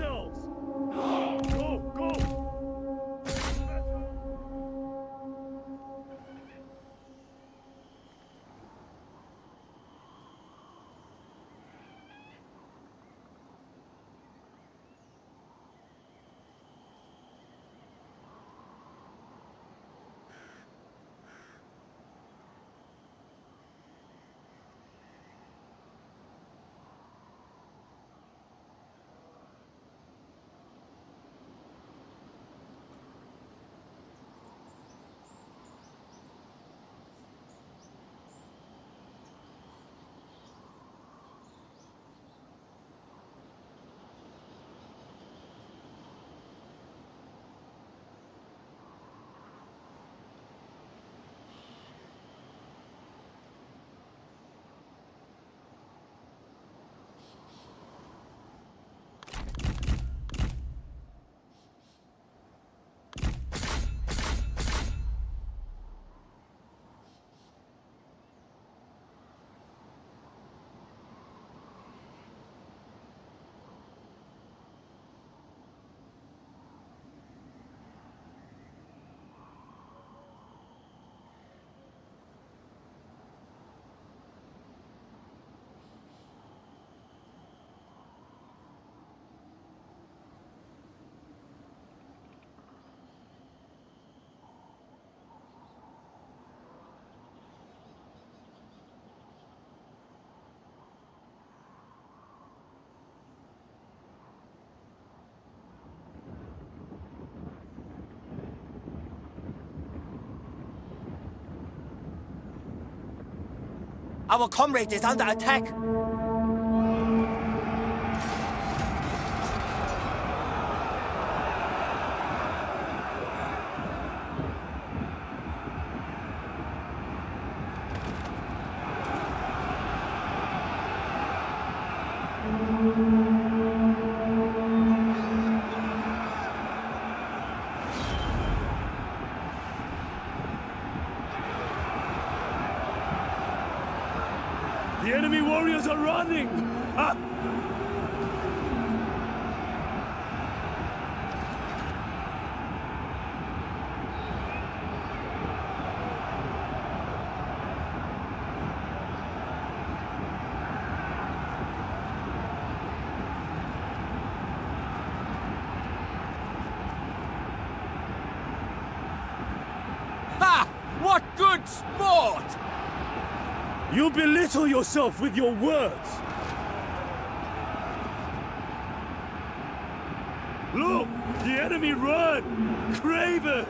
yourselves! Our comrade is under attack. The enemy warriors are running! Ah! Ha! What good sport! You belittle yourself with your words! Look! The enemy run! Craven!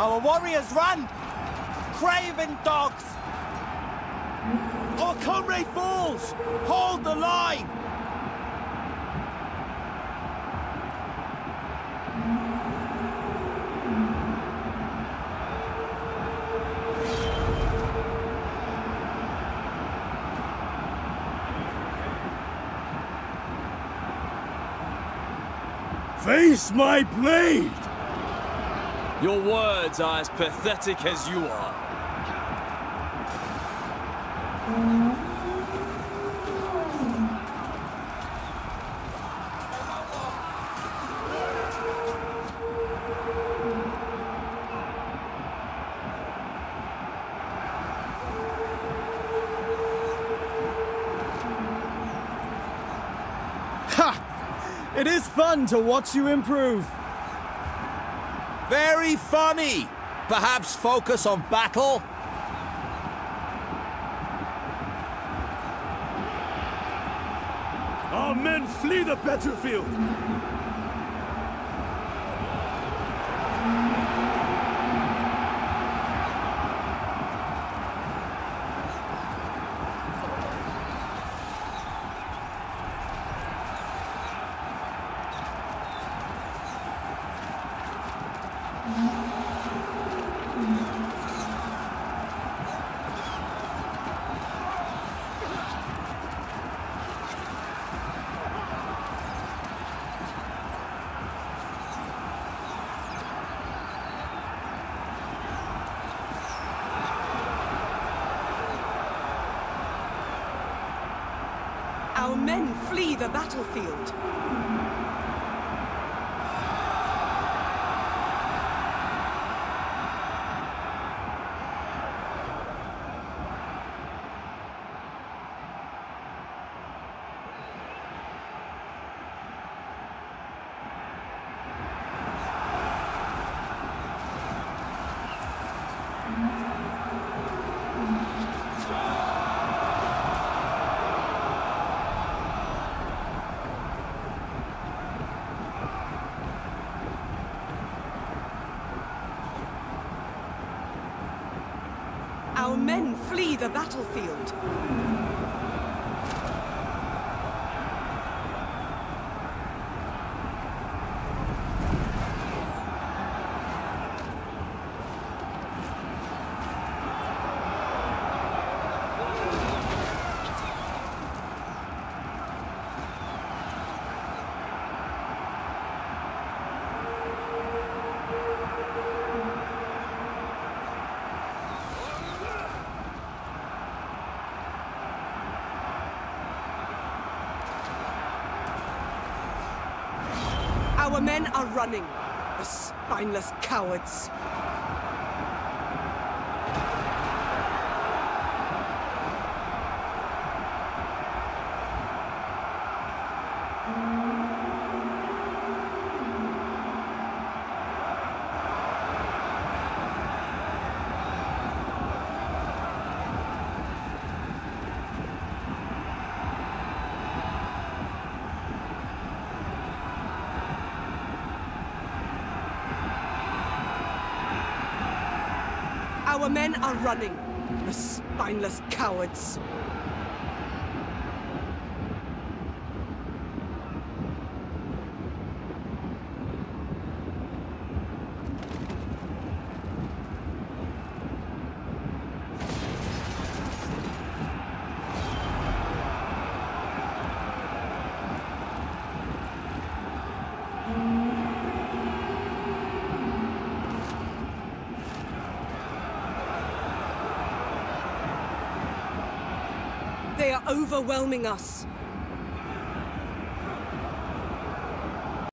Our warriors run! Craven dogs! Our comrade falls! Hold the line! Face my blade! Your words are as pathetic as you are. Ha! It is fun to watch you improve. Very funny! Perhaps focus on battle? Our men flee the battlefield! Our men flee the battlefield. Flee the battlefield. Our men are running. The spineless cowards. Our men are running. The spineless cowards. Overwhelming us.